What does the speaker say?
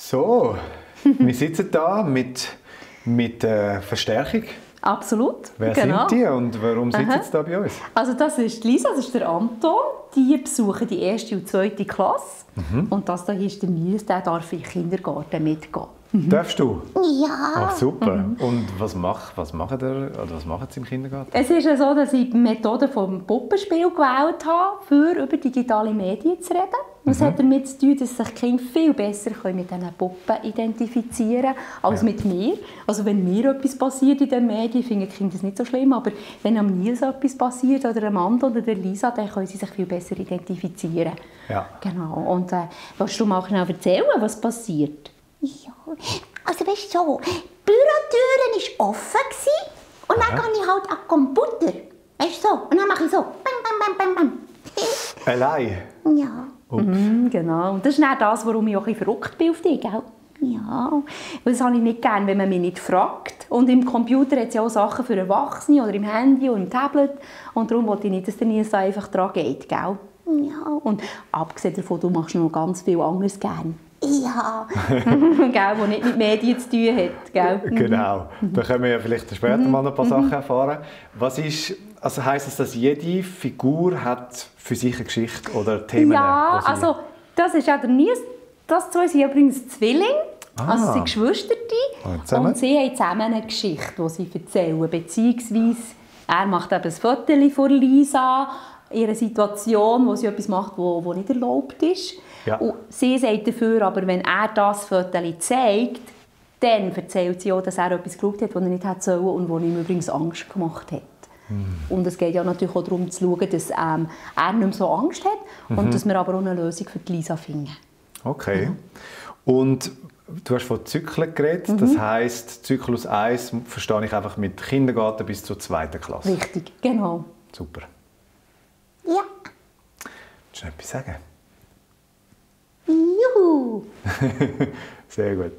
So, wir sitzen da mit, mit äh, Verstärkung. Absolut. Wer genau. sind die und warum sitzen Aha. sie da bei uns? Also das ist Lisa, das ist der Anton. Die besuchen die erste und zweite Klasse. Mhm. Und das da hier ist der Nils, der darf in den Kindergarten mitgehen. Darfst du? Ja. Ach, super. Mhm. Und was, mach, was, machen der, oder was machen Sie im Kindergarten? Es ist ja so, dass ich die Methode vom Puppenspiel gewählt habe, für über digitale Medien zu reden. Das hat damit zu tun, dass sich Kinder viel besser können mit diesen Puppen identifizieren können als Ja. mit mir. Also wenn mir etwas passiert in den Medien, finden Kinder das nicht so schlimm, aber wenn am Nils etwas passiert oder am Amanda oder der Lisa, dann können sie sich viel besser identifizieren. Ja. Genau. Und äh, willst du mal schnell erzählen, was passiert? Ja, also weißt du so, die Bürotüren war offen gewesen, und dann Aha. gehe ich halt an den Computer. Weißt du so, und dann mache ich so, bam, bam, bam, bam, Allein? bam. Ja, Ups. Mhm, genau. Und das ist dann das, warum ich auch ein verrückt bin auf dich, gell? Ja, das habe ich nicht gerne, wenn man mich nicht fragt. Und im Computer hat es ja auch Sachen für Erwachsene oder im Handy und im Tablet. Und darum wollte ich nicht, dass der Nils da einfach dran geht, gell? ja, Und abgesehen davon, du machst noch ganz viel anderes gerne. Ja. gell? Was nicht mit Medien zu tun hat, gell? Genau. Da können wir ja vielleicht später mal noch ein paar Sachen erfahren. Was ist, also heisst das, dass jede Figur hat für sich eine Geschichte oder Themen? Ja, also das ist auch der Nils. Das zwei sind übrigens Zwillinge, Ah. also sie sind Geschwister. Und zusammen? Und sie haben zusammen eine Geschichte, die sie erzählen. Beziehungsweise er macht eben ein Foto von Lisa, ihre Situation, wo sie etwas macht, wo, wo nicht erlaubt ist. Ja. Und sie sagt dafür, aber wenn er das Foto zeigt, dann erzählt sie auch, dass er etwas geschaut hat, was er nicht hätte sollen und was ihm übrigens Angst gemacht hat. Und es geht ja natürlich auch darum zu schauen, dass ähm, er nicht mehr so Angst hat und dass wir aber auch eine Lösung für die Lisa finden. Okay. Und du hast von Zyklen geredet. Mhm. Das heisst, Zyklus 1 verstehe ich einfach mit Kindergarten bis zur zweiten Klasse. Richtig, genau. Super. Ja, Willst du noch etwas sagen? juhu. Sehr gut.